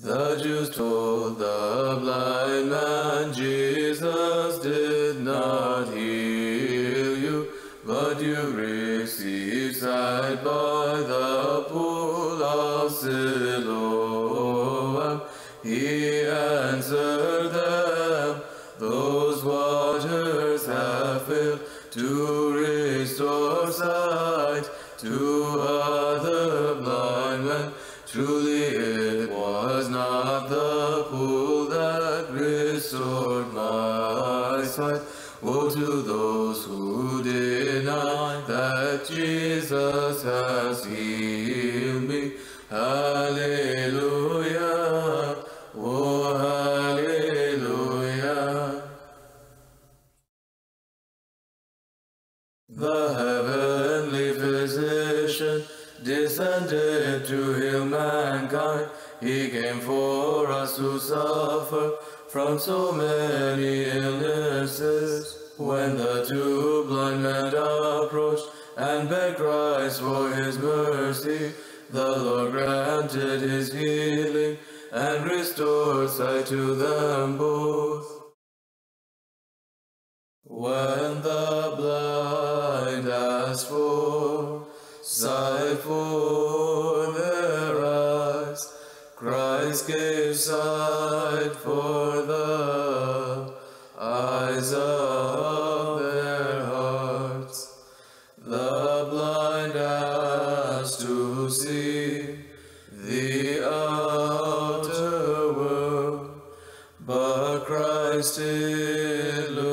The Jews told the blind man, Jesus did not heal you, but you received sight by the pool of Siloam. He answered them, those waters have failed to restore sight to other blind men. Truly it was not the pool that restored my sight. Woe to those who deny that Jesus has healed me. Hallelujah. Oh, hallelujah. The heavenly physician descended to heal mankind. He came for us to suffer from so many illnesses. When the two blind men approached and begged Christ for his mercy, the Lord granted his healing and restored sight to them both. When the blind asked for sight for eyes gave sight for the eyes of their hearts. The blind asked to see the outer world, but Christ illumined.